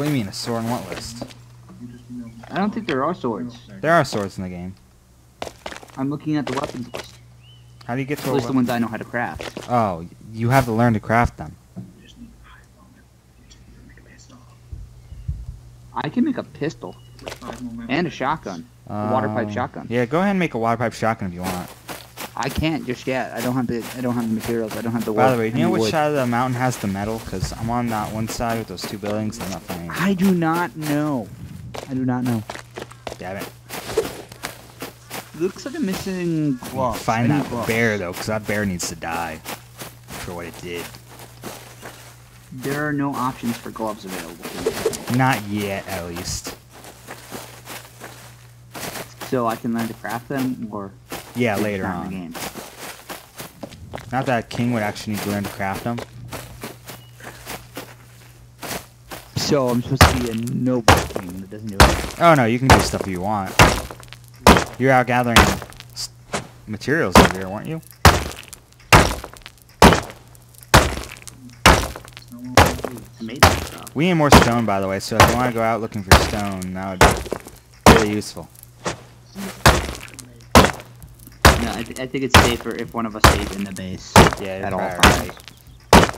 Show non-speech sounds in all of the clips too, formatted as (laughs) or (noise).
What do you mean, a sword on what list? I don't think there are swords. There are swords in the game. I'm looking at the weapons list. How do you get to At least the ones I know how to craft. Oh, you have to learn to craft them. I can make a pistol and a shotgun. A water pipe Um, shotgun. Yeah, go ahead and make a water pipe shotgun if you want. I can't just yet. I don't have the. I don't have the materials. I don't have the. By the way, do you know which wood. side of the mountain has the metal? Because I'm on that one side with those two buildings. and I'm not finding. I do not know. I do not know. Damn it. Looks like I'm missing gloves. Find that bear though, because that bear needs to die for what it did. There are no options for gloves available. Not yet, at least. So I can learn to craft them, or Yeah, later in the on. game. Not that King would actually need to learn to craft them. So I'm supposed to be a noble king that doesn't do it. Oh no, you can do stuff you want. You're out gathering materials over here, weren't you? We need more stone, by the way, so if you want to go out looking for stone, that would be really useful. No, I, th- I think it's safer if one of us stays in the base Yeah, at all times. right.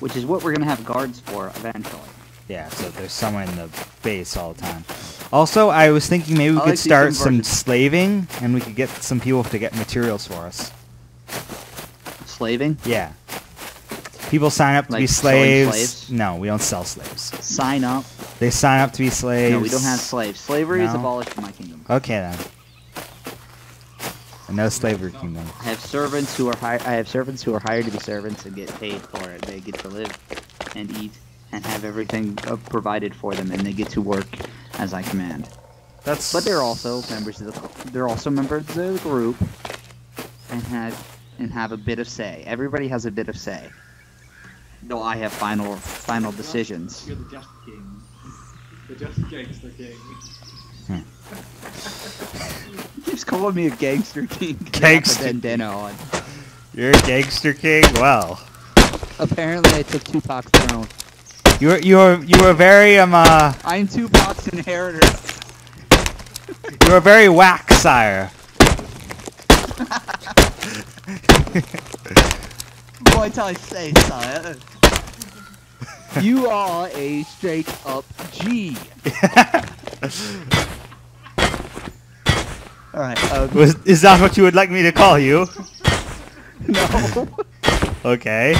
Which is what we're gonna have guards for eventually. Yeah, so there's someone in the base all the time. Also, I was thinking maybe we I could like start some slaving, and we could get some people to get materials for us. Slaving. Yeah. People sign up to be Like selling slaves. slaves? No, we don't sell slaves. Sign up. They sign up to be slaves. No, we don't have slaves. Slavery is abolished in my kingdom. Okay then. And no slavery kingdom. I have servants who are hi- I have servants who are hired to be servants and get paid for it. They get to live and eat and have everything uh, provided for them, and they get to work as I command. That's. But they're also members of the they're also members of the group and have and have a bit of say. Everybody has a bit of say. Though I have final final decisions. You're the just king. The just gangster king. He keeps calling me a gangster king. Gangster then on. You're a gangster king. Well, Apparently, I took Tupac's throne. You're you're you were very um uh I'm Tupac's inheritor. you were very whack, sire. (laughs) what I say, sire. You are a straight up G. (laughs) Alright, um, Was is that what you would like me to call you? (laughs) no. Okay.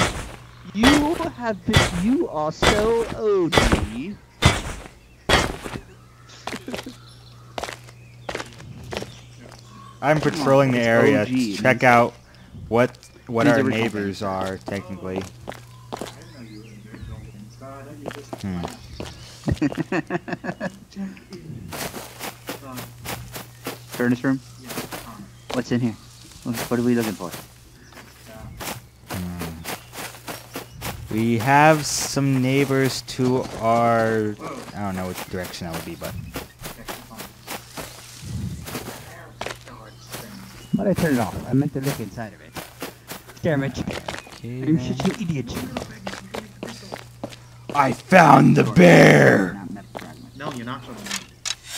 You have been, you are so OD. I'm patrolling the area OG, to check out what what means our original neighbors are technically. Hmm. (laughs) Furnace room? What's in here? What, what are we looking for? We have some neighbors to our. I don't know which direction that would be, but Why did I turn it off? I meant to look inside of it. Damn it. Okay, I'm such an idiot. I found the bear. Not metal fragments. No, you're not talking about.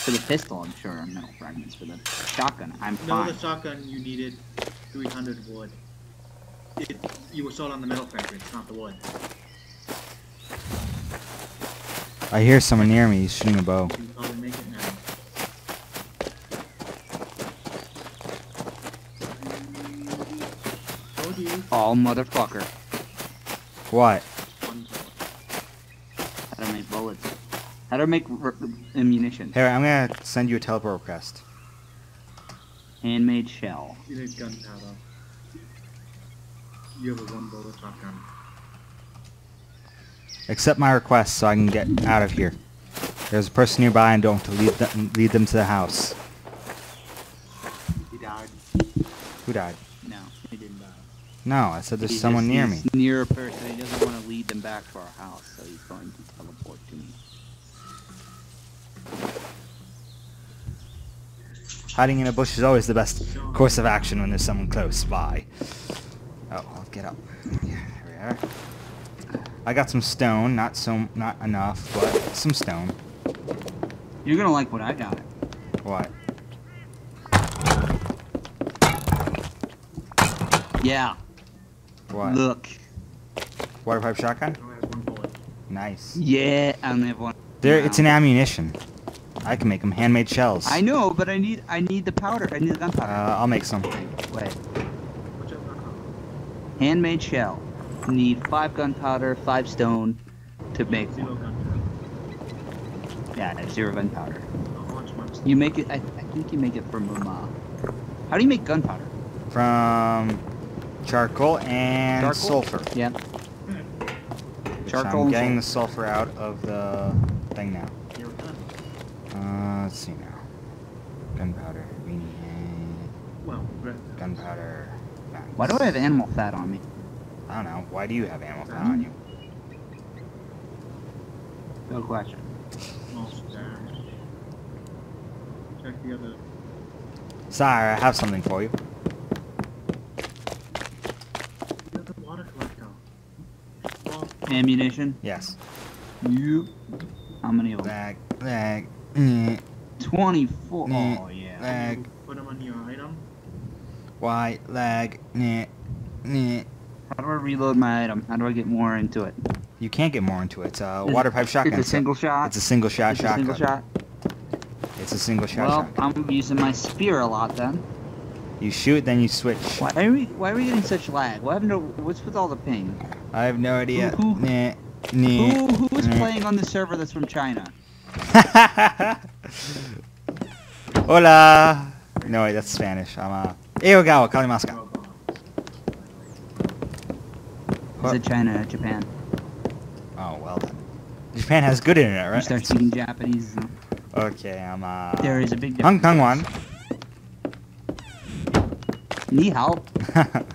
For the pistol, I'm sure are metal fragments. For the shotgun, I'm No, fine. the shotgun you needed 300 wood. It, you were sold on the metal fragments, not the wood. I hear someone near me. He's shooting a bow. You can probably make it now. Told you. Oh, motherfucker. What? One bullet. How to make bullets. How to make r- ammunition. Here, I'm gonna send you a teleport request. Handmade shell. You need gunpowder. You have a one bullet shotgun. Accept my request so I can get out of here. There's a person nearby and don't to lead them, lead them to the house. He died. Who died? No, he didn't die. No, I said there's He's someone just- near me. Near a person. He doesn't want to lead them back to our house, so he's going to teleport to me. Hiding in a bush is always the best course of action when there's someone close by. Oh, I'll get up. Yeah, there we are. I got some stone, not so not enough, but some stone. You're gonna like what I got. What? Yeah. What? Look. Water pipe shotgun? It only has one bullet. Nice. Yeah, I only have one. There, now. it's an ammunition. I can make them handmade shells. I know, but I need I need the powder. I need the Uh, gunpowder. I'll make some. Wait. Watch out, uh, Handmade shell. Need five gunpowder, five stone to make Zero one. gunpowder. Yeah, zero gunpowder. Uh, orange ones. You make it. I, I think you make it from um, uh, How do you make gunpowder? From charcoal and Charcoal? sulfur. Yeah. Which Charcoal I'm getting the sulfur. sulfur out of the thing now. You're done. Let's see now. Gunpowder. We need Well, red. gunpowder. Why do I have animal fat on me? I don't know. Why do you have animal fat on you? No question. Most. Check the other. Sire, I have something for you. The other water collector. Ammunition. Yes. Yep. How many of them? Lag, lag, eh, 24. Mm. Oh, yeah. lag, put them on your item. Y, lag, nah, nah. How do I reload my item? How do I get more into it? You can't get more into it. It's a Is- water pipe shotgun. It's a single shot. It's a single shot It's a shotgun. single shot. It's a single shot Well, shotgun. I'm using my spear a lot then. You shoot, then you switch. Why are we? Why are we getting such lag? What happened to? What's with all the ping? I have no idea. Who- who- Nah, nah, Who who is nah. playing on the server that's from China? (laughs) Hola. No, wait, that's Spanish. I'm uh. Eogawa, kalimasu ka? Well, bombs. Is it China Japan? Oh well then. Japan has good internet, You right? start speaking Japanese. Okay, I'm uh. There is a big difference. Kong Ni hao. (laughs) one.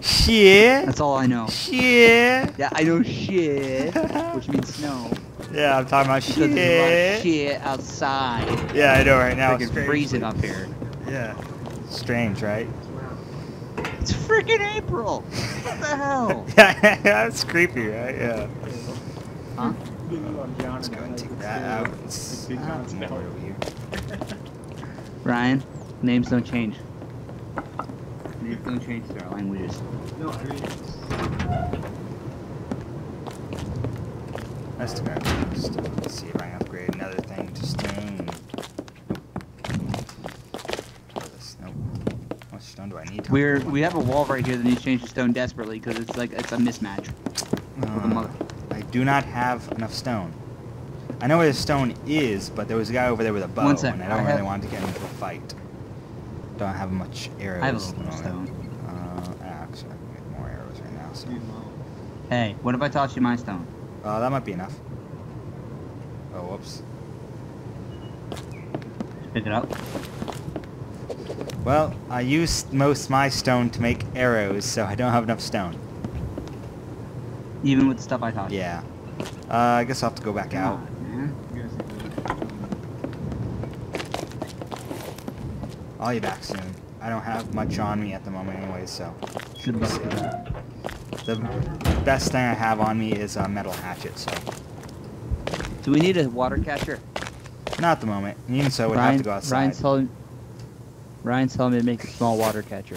Shit. That's all I know. Shit. Yeah, I know shit, which means snow. Yeah, I'm talking about Because there's a lot of shit. shit outside. Yeah, I know right now. Freaking strange. freezing up here. Yeah. Strange, right? It's freaking April. What the hell? (laughs) yeah, (laughs) that's creepy, right? Yeah. Huh? Let's go and take that out. It's, Big it's Snow. more over here. Ryan, names don't change. Names don't change to our languages. No, I mean, Let's do that first. Let's see if I can upgrade another thing to stone. Nope. This- Nope. How much stone do I need? We're we have a wall right here that needs to change to stone desperately because it's like it's a mismatch. Uh. I do not have enough stone. I know where the stone is, but there was a guy over there with a bow, and I don't I really have- want to get into a fight. Don't have much arrows. I have a little the bit of stone. Uh, actually, I can get more arrows right now. So. Hey, what if I toss you my stone? Uh, that might be enough. Oh, whoops. Pick it up. Well, I used most my stone to make arrows, so I don't have enough stone. Even with the stuff I thought. Yeah. Uh, I guess I'll have to go back out. You guys need I'll be back soon. I don't have much on me at the moment anyway, so. Good luck see. with that. The best thing I have on me is a metal hatchet, so. Do we need a water catcher? Not at the moment. Even so, we'd have to go outside. Ryan's telling Ryan's telling me to make a small water catcher.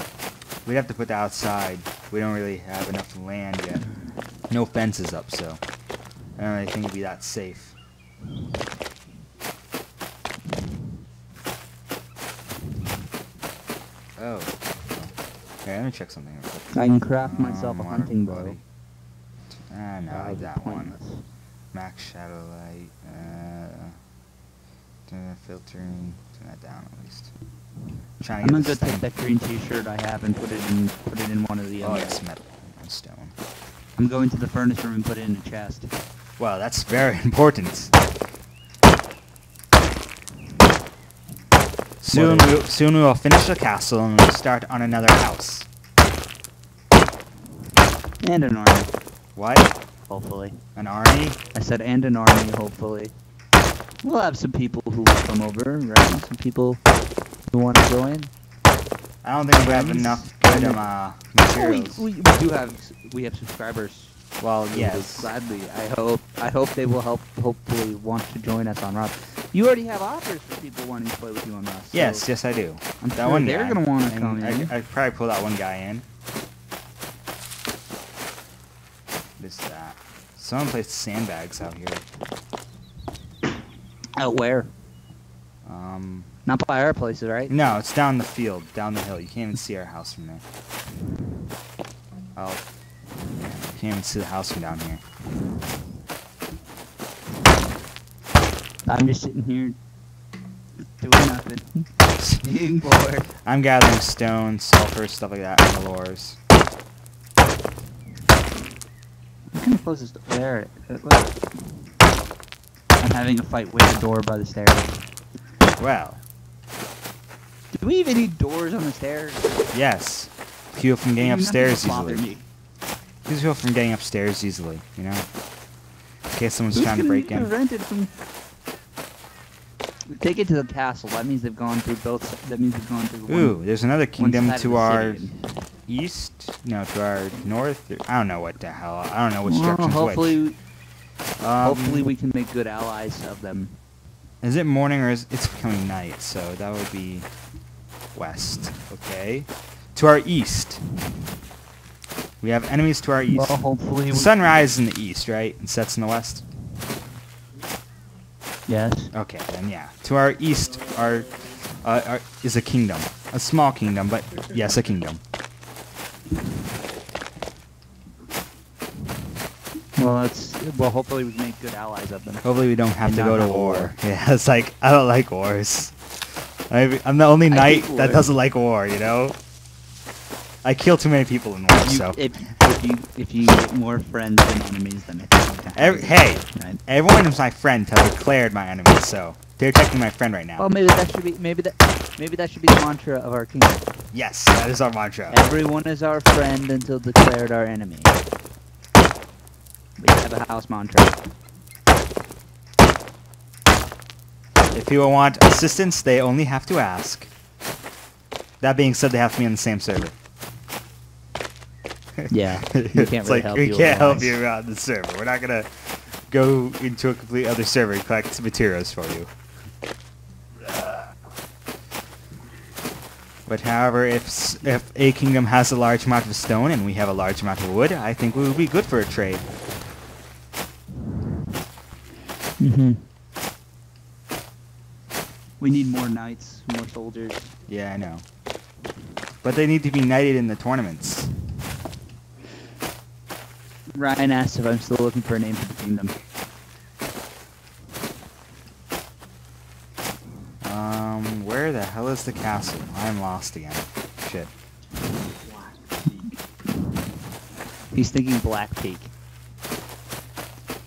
We'd have to put that outside. We don't really have enough land yet. No fences up, so. I don't really think it'd be that safe. Oh. Okay, let me check something real quick. I can craft myself a hunting bow. body. Ah, no, Ah, that one. Max shadow light. Uh, filtering. Turn that down at least. trying I'm gonna go take that green T-shirt I have and put it in put it in one of the. Oh, um, yes, metal and stone. I'm going to the furnace room and put it in a chest. Wow, that's very (laughs) important. Soon, we, soon we will finish the castle and we'll start on another house. And an army, What? hopefully. An army? I said and an army, hopefully. We'll have some people who will come over, right? Some people who want to join. I don't think we have Friends? enough good um, uh, Oh, we, materials. we, we do have we have subscribers. Well, We yes. Gladly. I hope. I hope they will help. Hopefully, want to join us on Rust. You already have offers for people wanting to play with you on Rust. so Yes, yes, I do. I'm that sure one they're guy. gonna want to And come in. I, I probably pull that one guy in. What is that? Someone placed sandbags out here. Out where? Um, Not by our places, right? no, it's down the field, down the hill. You can't even see our house from there. Oh, you can't even see the house from down here. I'm just sitting here doing nothing. Being bored. I'm gathering stone, sulfur, stuff like that, and ores. I'm kind of closest there. I'm having a fight with the door by the stairs. Well, Do we even need doors on the stairs? yes. Keep from getting upstairs easily. me. People from getting upstairs easily, you know? In case someone's Who's trying to break in. prevented from? Take it to the castle. That means they've gone through both. That means they've gone through. one- Ooh, there's another kingdom to the our city. east. No, to our north. I don't know what the hell. I don't know which Well, hopefully, which. Um, hopefully we can make good allies of them. Is it morning or is it's becoming night? So that would be west. Okay. To our east. We have enemies to our east. Well, hopefully. the sun rises in the east, right? And sets in the west. Yes. Okay, then yeah. To our east our, uh, are is a kingdom, a small kingdom, but yes, a kingdom. Well, that's. Well, hopefully we can make good allies of them. Hopefully, we don't have And to go to war. war. (laughs) Yeah, it's like I don't like wars. I, I'm the only knight that doesn't like war. You know. I kill too many people in war, You, so if, if you if you get more friends than enemies, then it's okay. Every, hey, Right. everyone is my friend. Have declared my enemy, so they're attacking my friend right now. Well, maybe that should be maybe that maybe that should be the mantra of our kingdom. yes, that is our mantra. Everyone is our friend until declared our enemy. We have a house mantra. If people want assistance, they only have to ask. That being said, they have to be on the same server. (laughs) Yeah, you can't It's really like, help we you can't help you on the server. We're not gonna go into a complete other server and collect materials for you. But however, if if a kingdom has a large amount of stone and we have a large amount of wood, I think we would be good for a trade. Mm-hmm. We need more knights, more soldiers. Yeah, I know. But they need to be knighted in the tournaments. Ryan asked if I'm still looking for a name for the kingdom. Um, where the hell is the castle? I'm lost again. Shit. He's thinking Black Peak.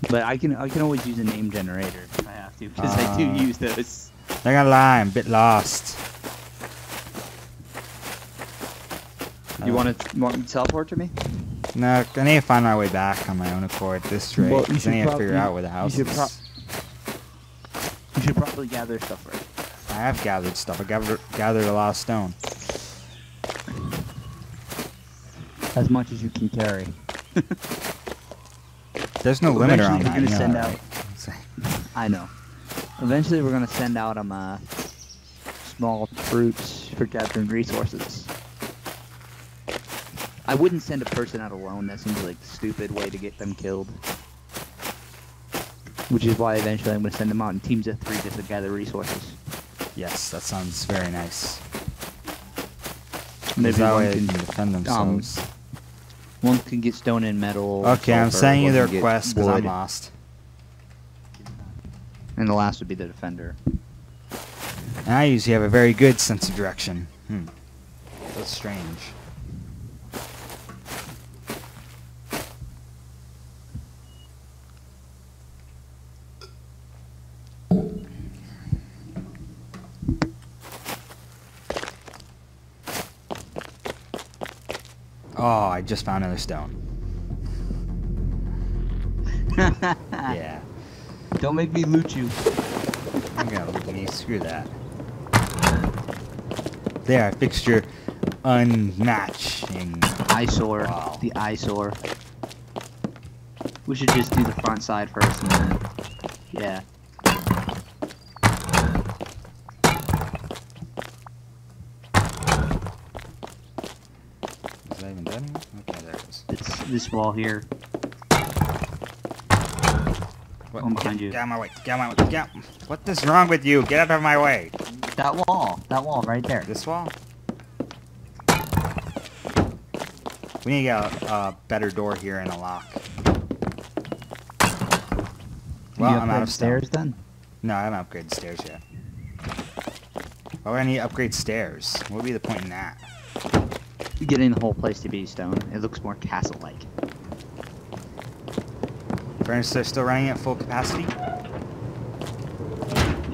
But I can I can always use a name generator if I have to, because I do Uh, use those. Not gonna lie, I'm a bit lost. You want to want to teleport to me? No, I need to find my way back on my own accord this rate. Well, you I need to figure out where the you house should is. You should probably gather stuff right. I have gathered stuff. I gathered, gathered a lot of stone. As much as you can carry. There's no limiter Eventually on we're that. gonna you know send that, out- right? I know. Eventually, we're gonna send out um uh, small troops for gathering resources. I wouldn't send a person out alone. That seems like a stupid way to get them killed. Which is why eventually I'm gonna send them out in teams of three just to gather resources. Yes, that sounds very nice. Maybe that one way they can, can defend um, themselves. one can get stone and metal. okay, I'm sending you one the can get request because I'm lost. And the last would be the defender. And I usually have a very good sense of direction. Hmm. That's strange. Oh, I just found another stone. (laughs) Yeah. Don't make me loot you. I'm gonna look at me. Screw that. There, I fixed your unmatching. Eyesore. Wow. The eyesore. We should just do the front side first and then. Yeah. Is that even done? Okay, there it is. It's this wall here. What? One behind get, you. Get out of my way. Get out of my way. Get. What is wrong with you? Get out of my way. That wall. That wall right there. This wall? We need to get a, a better door here and a lock. Well, you I'm out of stairs. stairs then. No, I haven't upgraded stairs yet. Why would I need to upgrade stairs? What would be the point in that? Getting the whole place to be stone. It looks more castle-like. Furnaces are still running at full capacity?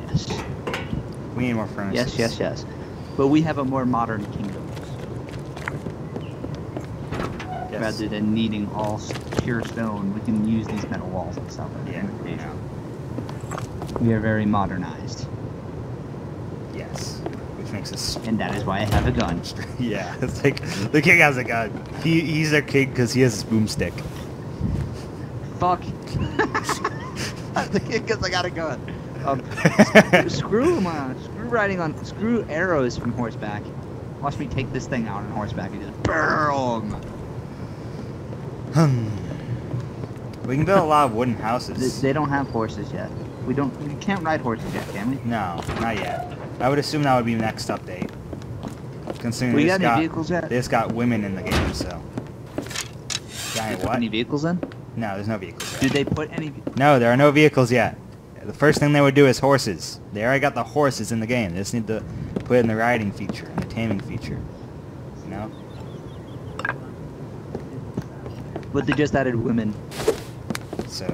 Yes. We need more furnaces. Yes, yes, yes. But we have a more modern kingdom. yes. Rather than needing all pure stone, we can use these metal walls and stuff. Yeah, yeah. We are very modernized. Which makes us and that is why I have a gun. (laughs) yeah, it's like the king has a gun. He he's their king because he has his boomstick. Fuck. (laughs) The king because I got a gun. Um, (laughs) screw my screw riding on screw arrows from horseback. Watch me take this thing out on horseback and just boom. Hmm. we can build a lot of wooden They, houses. they don't have horses yet. We don't. We can't ride horses yet, can we? No, not yet. I would assume that would be next update. Considering We they got any vehicles yet? They just got women in the game, so. Got any what? Any vehicles in? No, there's no vehicles yet. Did they put any? No, there are no vehicles yet. The first thing they would do is horses. They already got the horses in the game. They just need to put in the riding feature, and the taming feature. You know? But they just added women. So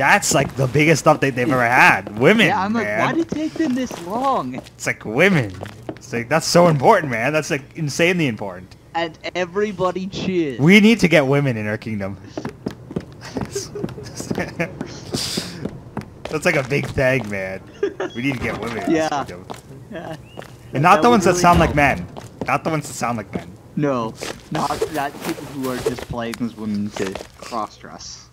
that's like the biggest update they've ever had. Women, yeah, I'm like, man. why did it take them this long? It's like women. It's like that's so important, man. That's like insanely important. And everybody cheers. We need to get women in our kingdom. (laughs) that's like a big thing, man. We need to get women in Yeah. kingdom. Yeah. And not That the ones that really sound like men. Not the ones that sound like men. No, not not people who are just playing as women to cross-dress.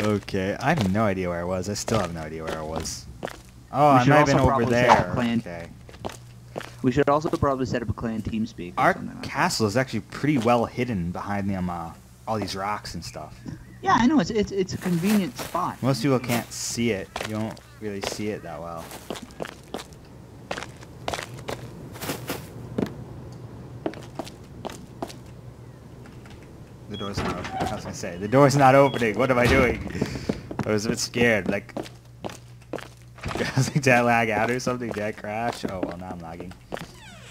Okay, I have no idea where I was. I still have no idea where I was. Oh, I might have been over probably set up there. clan- Okay. We should also probably set up a clan TeamSpeak. Our like castle is actually pretty well hidden behind them, uh, all these rocks and stuff. Yeah, I know it's it's it's a convenient spot. Most people can't see it. You don't really see it that well. Door's not. I was gonna say, the door's not opening. What am I doing? I was a bit scared. Like, I (laughs) was like, did I lag out or something? Did I crash? Oh, well, now I'm lagging.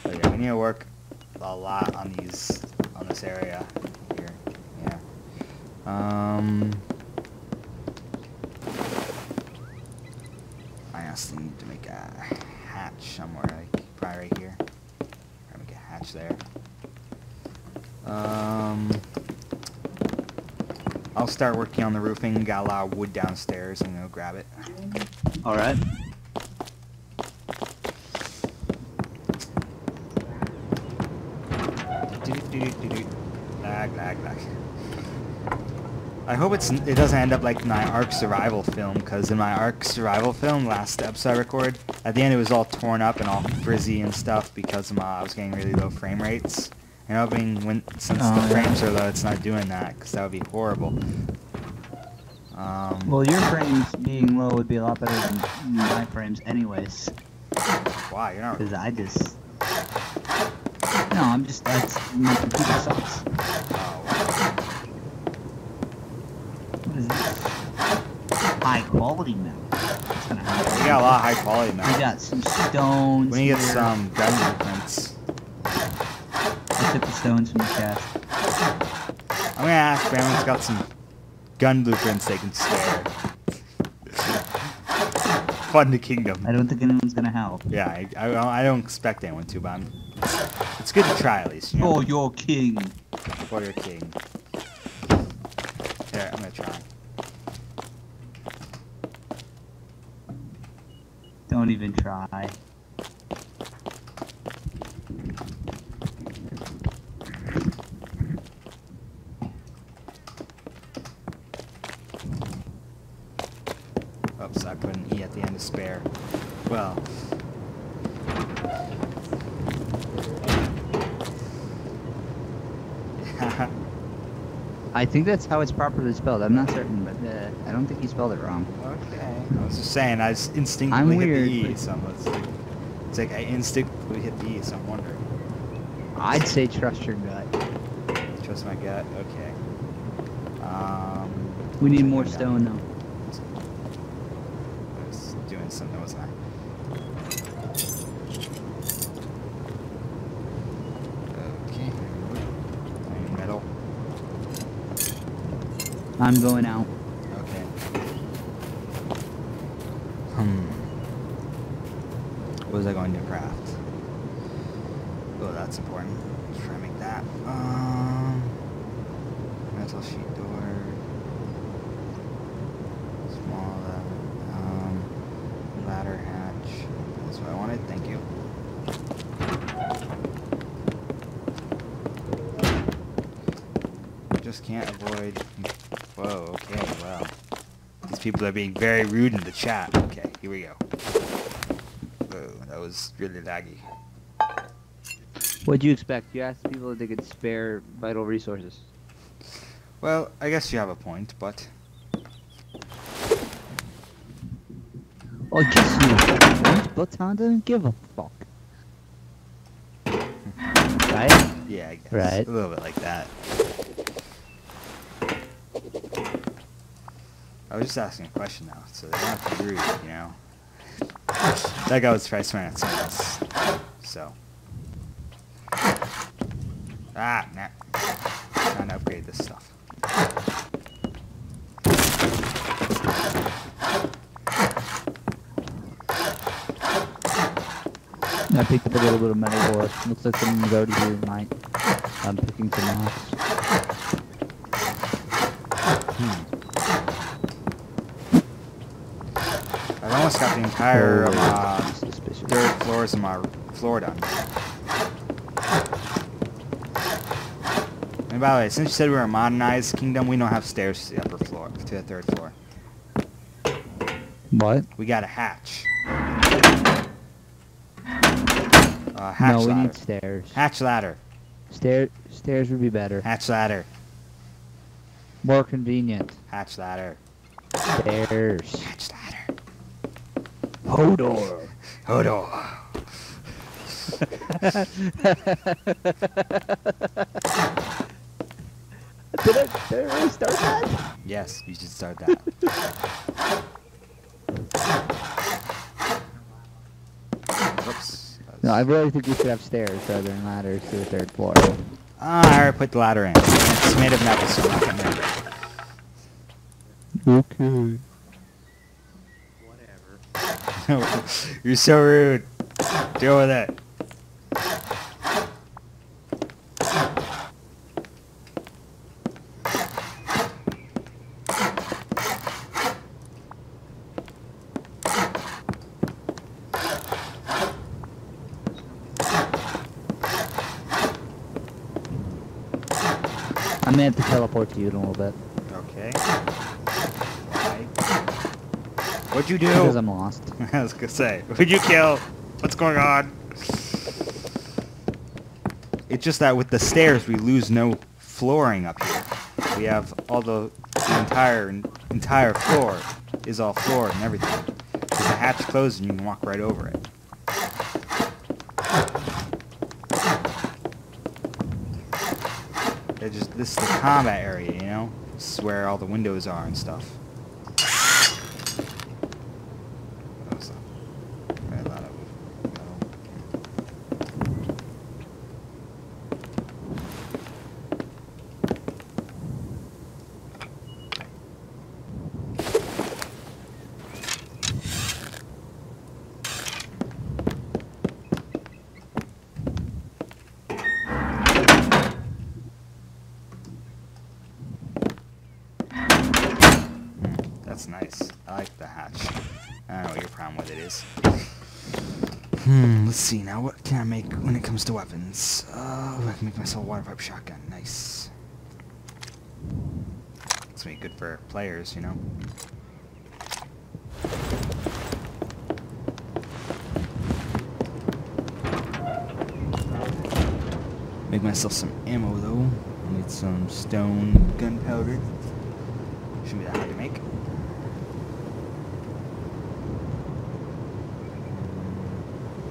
But yeah, we need to work a lot on these, on this area here. Yeah. Um... I also need to make a hatch somewhere, like probably right here. Probably make a hatch there. Um, I'll start working on the roofing. Got a lot of wood downstairs. I'm gonna grab it. All right. Lag, lag, lag. I hope it's it doesn't end up like my Ark Survival film, because in my Ark Survival film, last episode I recorded, at the end it was all torn up and all frizzy and stuff because uh, I was getting really low frame rates. And hoping when since Oh, the yeah. frames are low, it's not doing that, because that would be horrible. Um, Well, your frames being low would be a lot better than my frames, anyways. wow, you're not. Because I just. No, I'm just. That's my computer sucks. Oh, What is this? High quality metal. That's gonna happen. we got a lot of high quality metal. We got some stones. We need to get some gun blueprints. Took the stones from the chest. I'm gonna ask anyone's got some gun blueprints they can spare. Fund the kingdom. I don't think anyone's gonna help. Yeah, I, I, don't- I don't expect anyone to, but I'm, it's good to try at least. You know, Oh, you're king. for your king. Here, I'm gonna try. Don't even try. at the end of spare. Well. (laughs) I think that's how it's properly spelled. I'm not certain, but uh, I don't think he spelled it wrong. Okay. I was just saying, I just instinctively I'm hit weird, the E. So it's, like, it's like I instinctively hit the E, so I'm wondering. I'd say trust your gut. Trust my gut. Okay. Um. We need more stone, though. I was doing something, wasn't I? Okay. Iron metal. I'm going out. Okay. Hmm. What was I going to craft? Oh, that's important. Let's try to make that. Um, metal sheet door. Small uh, um, ladder hatch. That's what I wanted. Thank you. Just can't avoid. Whoa. Okay. Wow. These people are being very rude in the chat. Okay. Here we go. Whoa. That was really laggy. What'd you expect? You asked people if they could spare vital resources. Well, I guess you have a point, but Oh, just you. But Tom doesn't give a fuck. (laughs) Right? yeah, I guess Right. a little bit like that. I was just asking a question now, so they don't have to agree, you know. That guy was trying to at someone so. Ah, nah. Trying to upgrade this stuff. I picked up a little bit of metal ore. Looks like someone's already here tonight. I'm picking some moss. I've almost got the entire uh, suspicious. floors of my floor done. And by the way, since you said we were a modernized kingdom, we don't have stairs to the upper floor, to the third floor. What? We got a hatch. Uh, hatch no, we ladder. need stairs. Hatch ladder. Stair stairs would be better. Hatch ladder. More convenient. Hatch ladder. Stairs. Hatch ladder. Hodor. Hodor. Did I, did I really start that? Yes, you should start that. Whoops. That No, I really think we should have stairs rather than ladders to the third floor. Ah, I already put the ladder in. It's made of metal, so I'm not getting Okay. (laughs) You're so rude. Deal with it. I'm gonna have to teleport to you in a little bit Okay. What'd you do? because I'm lost. (laughs) I was gonna say, who'd you kill? What's going on? It's just that with the stairs, we lose no flooring up here. We have all the, the entire entire floor is all floor and everything. Because the hatch closes and you can walk right over it. It just this is the combat area, you know. This is where all the windows are and stuff. weapons. Uh, I can make myself a water pipe shotgun. Nice. It's gonna be good for players, you know. Make myself some ammo though. I need some stone gunpowder. Shouldn't be that hard to make.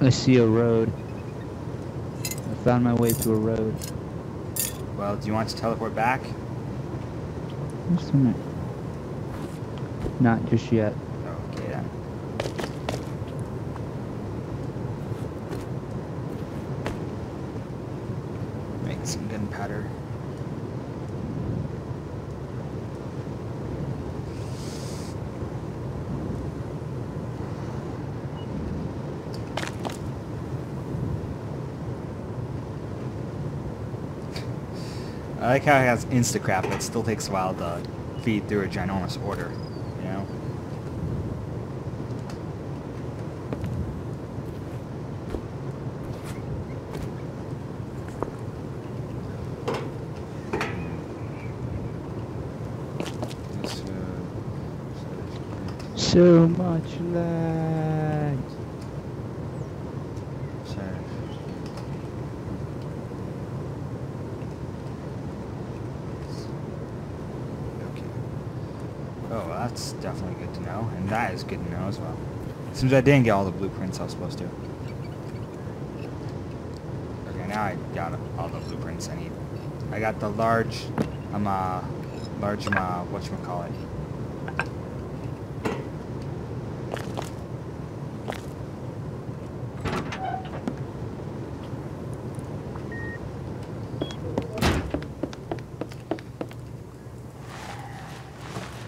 I see a road. Found my way to a road. Well, do you want to teleport back? Just a minute. Not just yet. Okay then. Make some gunpowder. I like how it has Instacraft, but it still takes a while to feed through a ginormous order, you know? So much lag. Sorry. Okay. Oh, well, that's definitely good to and that is good to know as well. Seems I didn't get all the blueprints I was supposed to. Okay, now I got all the blueprints I need. I got the large, um, uh, large, um, uh, whatchamacallit.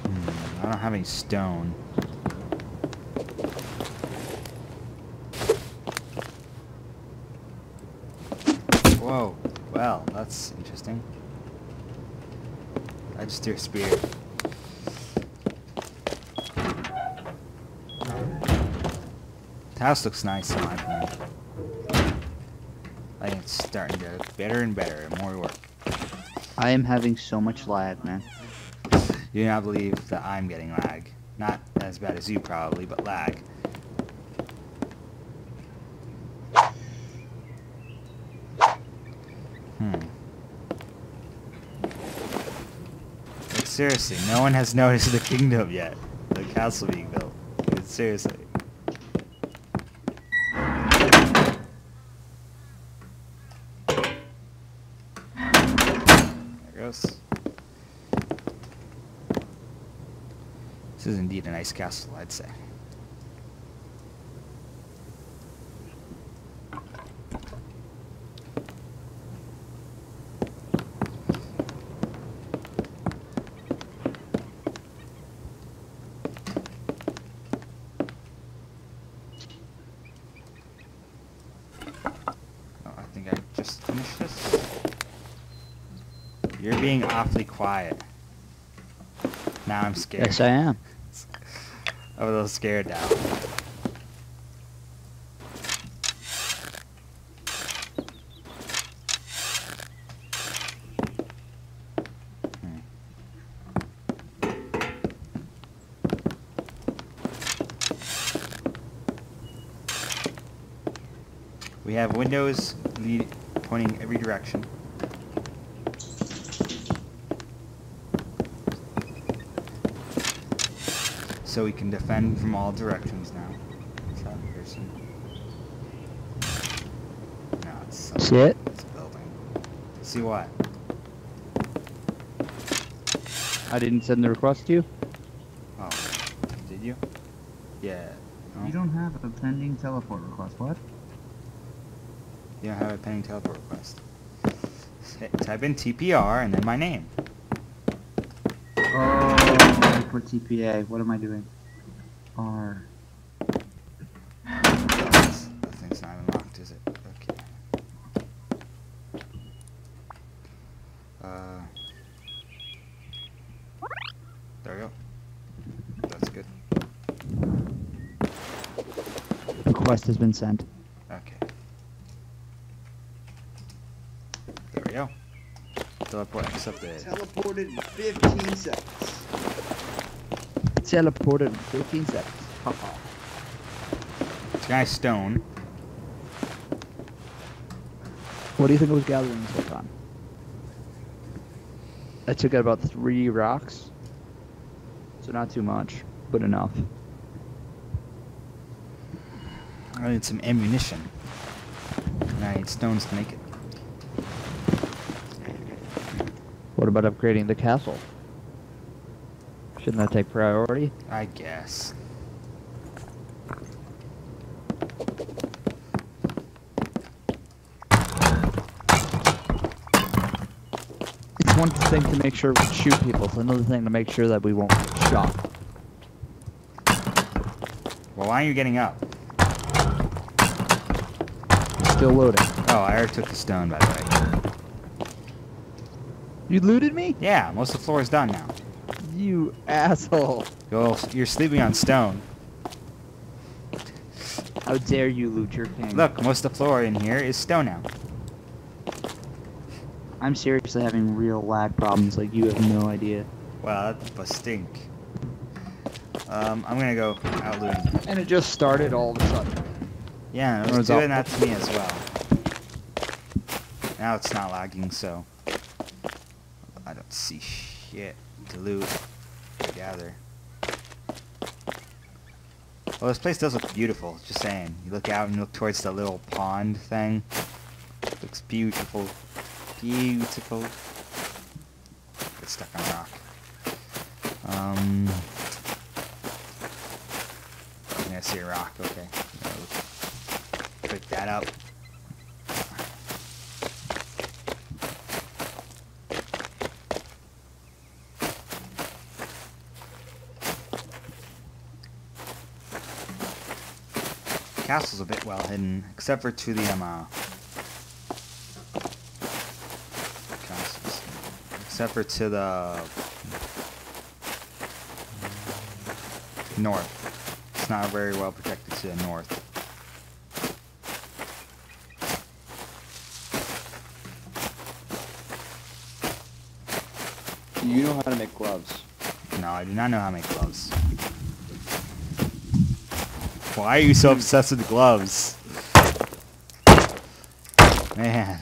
Hmm, I don't have any stone. Whoa. Well, that's interesting. I just threw a spear. The house looks nice in my opinion. I think it's starting to get better and better and more work. I am having so much lag, man. You do not believe that I'm getting lag. Not as bad as you probably, but lag. Hmm. Like seriously, no one has (laughs) noticed the kingdom yet. The castle being built. Dude, seriously. There goes. This is indeed a nice castle, I'd say. Oh, I think I just finished this. You're being awfully quiet. Now I'm scared. Yes, I am. I'm a little scared now. Hmm. We have windows lead, pointing every direction. So we can defend from all directions now. Seven person. No, it's some- See it? It's a building. See what? I didn't send the request to you. Oh, did you? Yeah. No? You don't have a pending teleport request. What? You don't have a pending teleport request. Say- Type in TPR and then my name. Oh, for TPA. What am I doing? R. That thing's not unlocked, is it? Okay. Uh. There we go. That's good. Request has been sent. Okay. There we go. Teleport accepted. Teleported in 15 seconds. Teleported in 15 seconds. This guy's stone. What do you think it was gathering this whole time? I took out about three rocks. So not too much, but enough. I need some ammunition. And I need stones to make it. What about upgrading the castle? Shouldn't that take priority? I guess. It's one thing to make sure we shoot people, it's another thing to make sure that we won't get shot. Well, why are you getting up? Still loading. Oh, I already took the stone, by the way. You looted me? Yeah, most of the floor is done now. You asshole. Well, you're sleeping on stone. How dare you loot your king? Look, most of the floor in here is stone now. I'm seriously having real lag problems, like you have no idea. Well, that's a stink. Um, I'm gonna go out looting. And it just started all of a sudden. Yeah, it Or was doing that- that to me as well. Now it's not lagging, so I don't see shit to loot to gather. Well, this place does look beautiful. Just saying. You look out and look towards the little pond thing. looks beautiful, beautiful. Get stuck on a rock. Um, gonna see a rock. Okay. Pick that up. Castle's a bit well hidden, except for to the um, uh, castles. Except for to the north. It's not very well protected to the north. You know how to make gloves. No, I do not know how to make gloves. Why are you so obsessed with gloves? Man.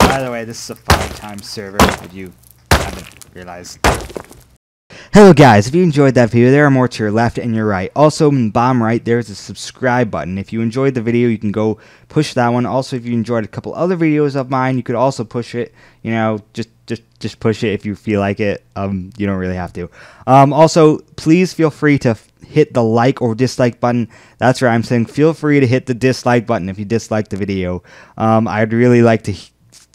By the way, this is a five-time server, if you haven't realized. Hello guys, if you enjoyed that video, there are more to your left and your right. Also, in the bottom right, there's a subscribe button. If you enjoyed the video, you can go push that one. Also, if you enjoyed a couple other videos of mine, you could also push it. You know, just just just push it if you feel like it. Um, you don't really have to. Um, also, please feel free to hit the like or dislike button. That's right, I'm saying feel free to hit the dislike button if you dislike the video. Um, I'd really like to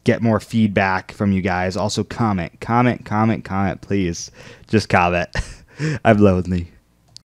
get more feedback from you guys. Also, comment, comment, comment, comment, please. Just comment. (laughs) I've lonely.